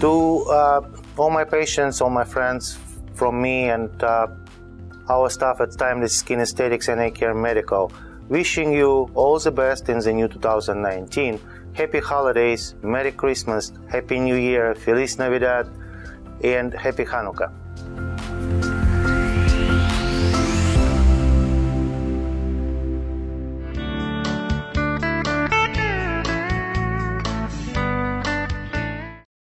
To uh, all my patients, all my friends, from me and uh, our staff at Timeless Skin Aesthetics and A Care Medical, wishing you all the best in the new 2019. Happy holidays, Merry Christmas, Happy New Year, Feliz Navidad, and Happy Hanukkah.